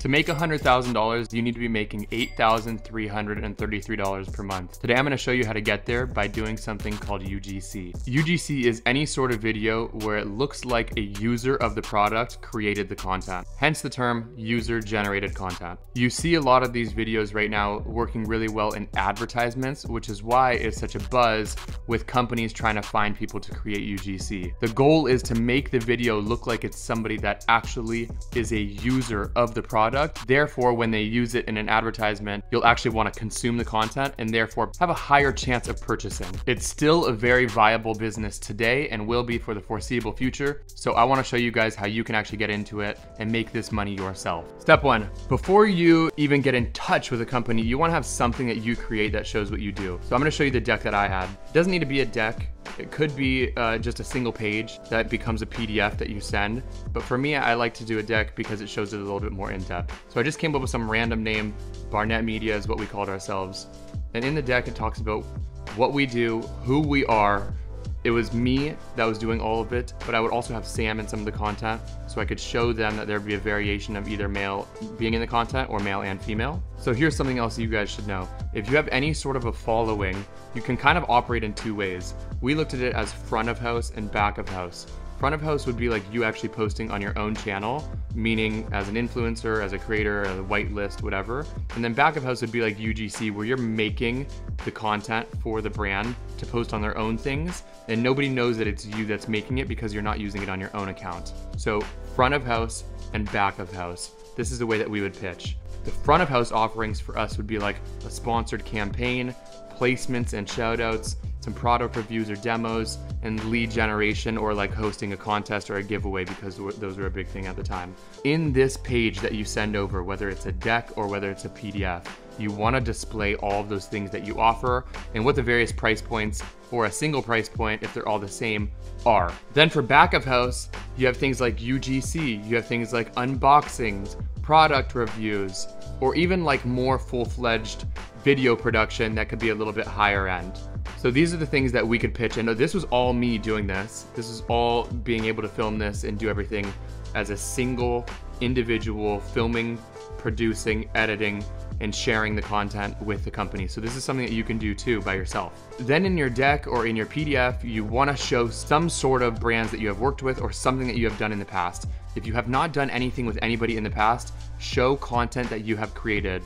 To make $100,000, you need to be making $8,333 per month. Today I'm gonna show you how to get there by doing something called UGC. UGC is any sort of video where it looks like a user of the product created the content, hence the term user generated content. You see a lot of these videos right now working really well in advertisements, which is why it's such a buzz with companies trying to find people to create UGC. The goal is to make the video look like it's somebody that actually is a user of the product. Therefore, when they use it in an advertisement, you'll actually want to consume the content and therefore have a higher chance of purchasing. It's still a very viable business today and will be for the foreseeable future. So I want to show you guys how you can actually get into it and make this money yourself. Step one, before you even get in touch with a company, you want to have something that you create that shows what you do. So I'm going to show you the deck that I had. It doesn't need to be a deck. It could be uh, just a single page that becomes a PDF that you send. But for me, I like to do a deck because it shows it a little bit more in depth. So I just came up with some random name. Barnett Media is what we called ourselves. And in the deck, it talks about what we do, who we are, it was me that was doing all of it, but I would also have Sam in some of the content so I could show them that there'd be a variation of either male being in the content or male and female. So here's something else you guys should know. If you have any sort of a following, you can kind of operate in two ways. We looked at it as front of house and back of house. Front of house would be like you actually posting on your own channel, meaning as an influencer, as a creator, as a whitelist, whatever. And then back of house would be like UGC, where you're making the content for the brand to post on their own things, and nobody knows that it's you that's making it because you're not using it on your own account. So front of house and back of house. This is the way that we would pitch. The front of house offerings for us would be like a sponsored campaign, placements and shoutouts, some product reviews or demos, and lead generation or like hosting a contest or a giveaway because those were a big thing at the time. In this page that you send over, whether it's a deck or whether it's a PDF, you want to display all of those things that you offer and what the various price points or a single price point, if they're all the same, are. Then for back of house, you have things like UGC, you have things like unboxings, product reviews, or even like more full fledged video production that could be a little bit higher end. So these are the things that we could pitch. And this was all me doing this. This is all being able to film this and do everything as a single individual filming, producing, editing, and sharing the content with the company. So this is something that you can do too by yourself. Then in your deck or in your PDF, you wanna show some sort of brands that you have worked with or something that you have done in the past. If you have not done anything with anybody in the past, show content that you have created,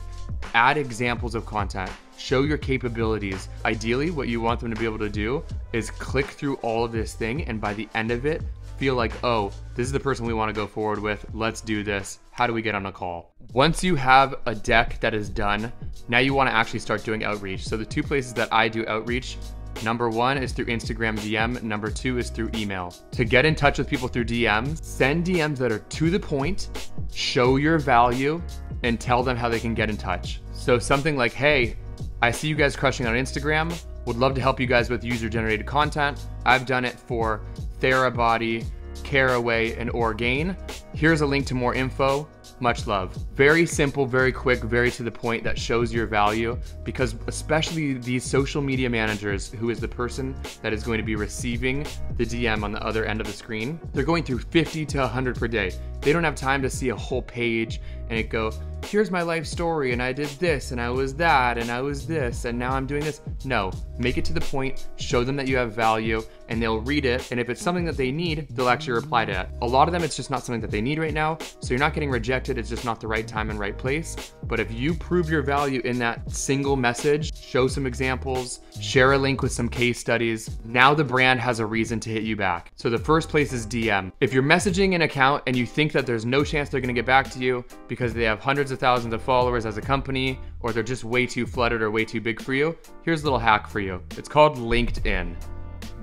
add examples of content, show your capabilities. Ideally, what you want them to be able to do is click through all of this thing and by the end of it, feel like, oh, this is the person we want to go forward with. Let's do this. How do we get on a call? Once you have a deck that is done, now you want to actually start doing outreach. So the two places that I do outreach Number one is through Instagram DM. Number two is through email. To get in touch with people through DMs, send DMs that are to the point, show your value, and tell them how they can get in touch. So something like, hey, I see you guys crushing on Instagram. Would love to help you guys with user generated content. I've done it for Therabody, Caraway, and Orgain. Here's a link to more info. Much love. Very simple, very quick, very to the point that shows your value because especially these social media managers who is the person that is going to be receiving the DM on the other end of the screen, they're going through 50 to 100 per day. They don't have time to see a whole page and it go, here's my life story and I did this and I was that and I was this and now I'm doing this. No, make it to the point, show them that you have value and they'll read it. And if it's something that they need, they'll actually reply to it. A lot of them, it's just not something that they need right now. So you're not getting rejected. It's just not the right time and right place. But if you prove your value in that single message, show some examples, share a link with some case studies, now the brand has a reason to hit you back. So the first place is DM. If you're messaging an account and you think that there's no chance they're gonna get back to you because they have hundreds of thousands of followers as a company, or they're just way too flooded or way too big for you, here's a little hack for you. It's called LinkedIn.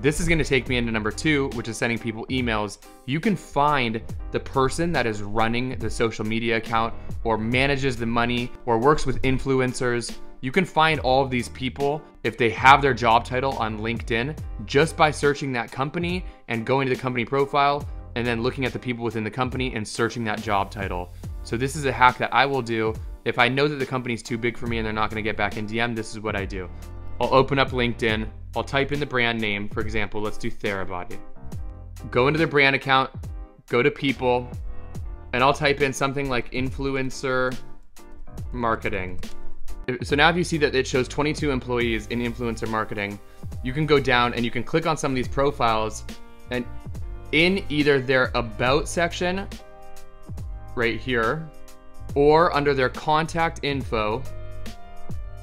This is gonna take me into number two, which is sending people emails. You can find the person that is running the social media account or manages the money or works with influencers. You can find all of these people if they have their job title on LinkedIn just by searching that company and going to the company profile and then looking at the people within the company and searching that job title. So this is a hack that I will do. If I know that the company's too big for me and they're not gonna get back in DM, this is what I do. I'll open up LinkedIn, I'll type in the brand name, for example, let's do Therabody. Go into their brand account, go to people, and I'll type in something like influencer marketing. So now if you see that it shows 22 employees in influencer marketing, you can go down and you can click on some of these profiles and in either their about section right here or under their contact info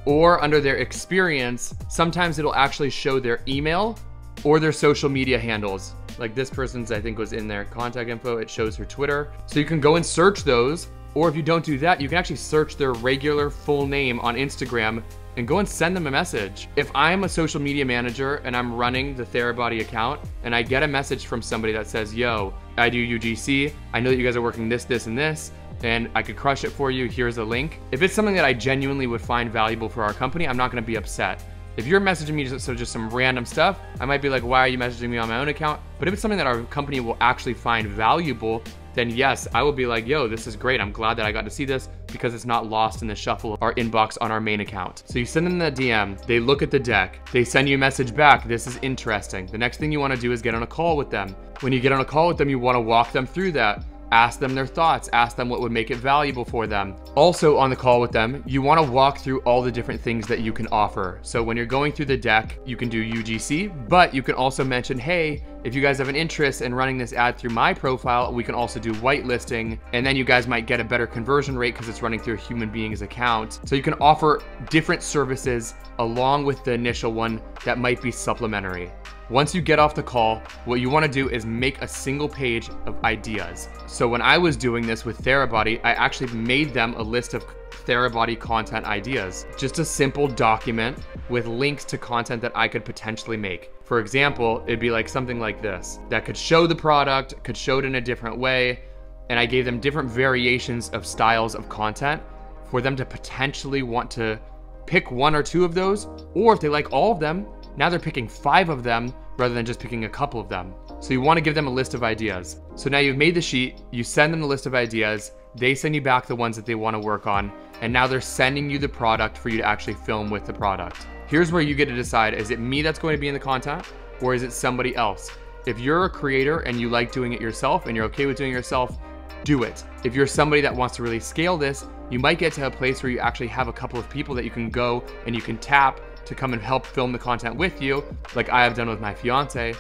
or under their experience, sometimes it'll actually show their email or their social media handles. Like this person's, I think, was in their contact info. It shows her Twitter. So you can go and search those. Or if you don't do that, you can actually search their regular full name on Instagram and go and send them a message. If I'm a social media manager and I'm running the Therabody account and I get a message from somebody that says, yo, I do UGC, I know that you guys are working this, this, and this, and I could crush it for you. Here's a link. If it's something that I genuinely would find valuable for our company, I'm not gonna be upset. If you're messaging me just, so just some random stuff, I might be like, why are you messaging me on my own account? But if it's something that our company will actually find valuable, then yes, I will be like, yo, this is great. I'm glad that I got to see this because it's not lost in the shuffle of our inbox on our main account. So you send them the DM, they look at the deck, they send you a message back, this is interesting. The next thing you wanna do is get on a call with them. When you get on a call with them, you wanna walk them through that. Ask them their thoughts, ask them what would make it valuable for them. Also, on the call with them, you want to walk through all the different things that you can offer. So, when you're going through the deck, you can do UGC, but you can also mention, hey, if you guys have an interest in running this ad through my profile, we can also do whitelisting, and then you guys might get a better conversion rate because it's running through a human being's account. So, you can offer different services along with the initial one that might be supplementary. Once you get off the call, what you want to do is make a single page of ideas. So when I was doing this with Therabody, I actually made them a list of Therabody content ideas. Just a simple document with links to content that I could potentially make. For example, it'd be like something like this that could show the product, could show it in a different way, and I gave them different variations of styles of content for them to potentially want to pick one or two of those, or if they like all of them, now they're picking five of them rather than just picking a couple of them. So you want to give them a list of ideas. So now you've made the sheet, you send them the list of ideas, they send you back the ones that they want to work on, and now they're sending you the product for you to actually film with the product. Here's where you get to decide is it me that's going to be in the content or is it somebody else? If you're a creator and you like doing it yourself and you're okay with doing it yourself, do it. If you're somebody that wants to really scale this, you might get to a place where you actually have a couple of people that you can go and you can tap to come and help film the content with you, like I have done with my fiance.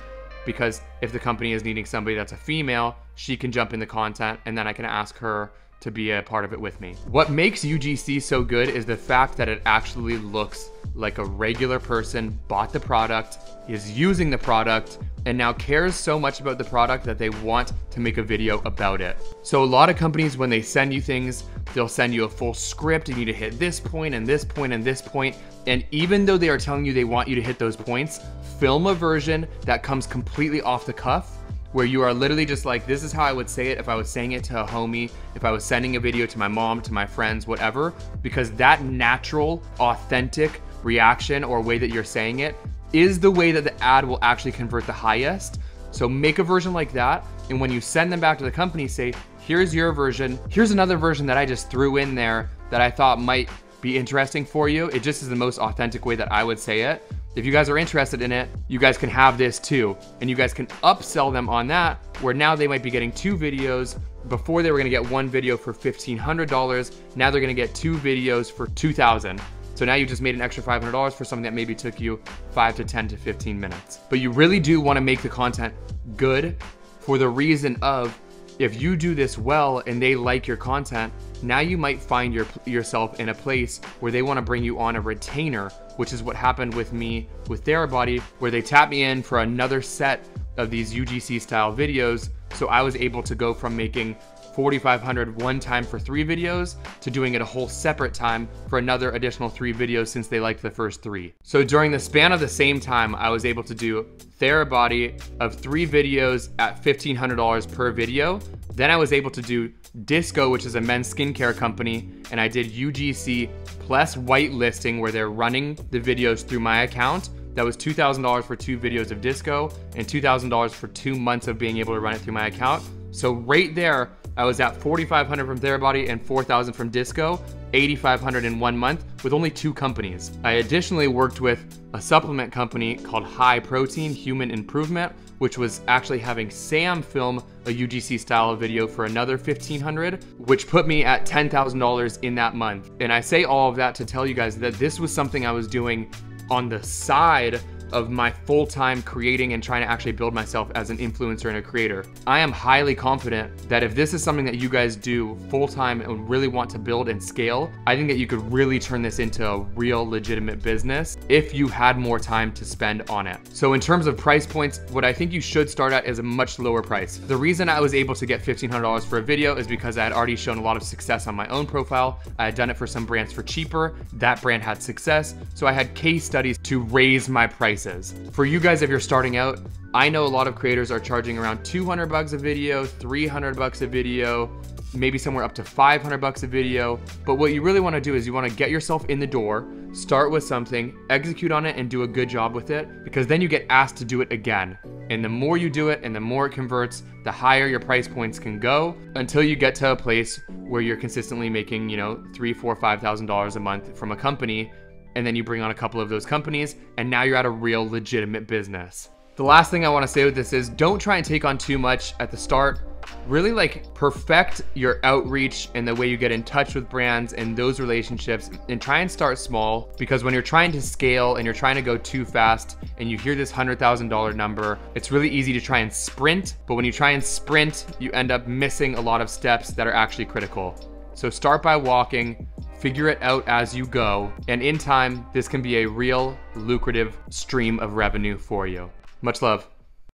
Because if the company is needing somebody that's a female, she can jump in the content and then I can ask her to be a part of it with me. What makes UGC so good is the fact that it actually looks like a regular person bought the product, is using the product, and now cares so much about the product that they want to make a video about it. So a lot of companies, when they send you things, they'll send you a full script. And you need to hit this point and this point and this point. And even though they are telling you they want you to hit those points, film a version that comes completely off the cuff where you are literally just like, this is how I would say it if I was saying it to a homie, if I was sending a video to my mom, to my friends, whatever, because that natural, authentic reaction or way that you're saying it is the way that the ad will actually convert the highest. So make a version like that. And when you send them back to the company, say, here's your version. Here's another version that I just threw in there that I thought might be interesting for you. It just is the most authentic way that I would say it. If you guys are interested in it, you guys can have this too. And you guys can upsell them on that, where now they might be getting two videos. Before they were gonna get one video for $1,500, now they're gonna get two videos for 2000 so now you just made an extra $500 for something that maybe took you five to 10 to 15 minutes. But you really do wanna make the content good for the reason of if you do this well and they like your content, now you might find your, yourself in a place where they want to bring you on a retainer, which is what happened with me with Therabody, where they tapped me in for another set of these UGC style videos. So I was able to go from making 4500 one time for three videos to doing it a whole separate time for another additional three videos since they liked the first three. So during the span of the same time, I was able to do Therabody of three videos at $1,500 per video. Then I was able to do Disco, which is a men's skincare company, and I did UGC plus whitelisting where they're running the videos through my account. That was $2,000 for two videos of Disco and $2,000 for two months of being able to run it through my account. So right there, I was at 4,500 from Therabody and 4,000 from Disco, 8,500 in one month with only two companies. I additionally worked with a supplement company called High Protein Human Improvement, which was actually having Sam film a UGC style video for another 1500, which put me at $10,000 in that month. And I say all of that to tell you guys that this was something I was doing on the side of my full time creating and trying to actually build myself as an influencer and a creator. I am highly confident that if this is something that you guys do full time and really want to build and scale, I think that you could really turn this into a real legitimate business if you had more time to spend on it. So, in terms of price points, what I think you should start at is a much lower price. The reason I was able to get $1,500 for a video is because I had already shown a lot of success on my own profile. I had done it for some brands for cheaper. That brand had success. So, I had case studies to raise my prices. For you guys, if you're starting out, I know a lot of creators are charging around 200 bucks a video, 300 bucks a video, maybe somewhere up to 500 bucks a video. But what you really want to do is you want to get yourself in the door, start with something, execute on it, and do a good job with it because then you get asked to do it again. And the more you do it and the more it converts, the higher your price points can go until you get to a place where you're consistently making, you know, three, four, five thousand dollars a month from a company and then you bring on a couple of those companies, and now you're at a real legitimate business. The last thing I wanna say with this is don't try and take on too much at the start. Really like perfect your outreach and the way you get in touch with brands and those relationships and try and start small because when you're trying to scale and you're trying to go too fast and you hear this $100,000 number, it's really easy to try and sprint. But when you try and sprint, you end up missing a lot of steps that are actually critical. So start by walking, figure it out as you go, and in time, this can be a real lucrative stream of revenue for you. Much love.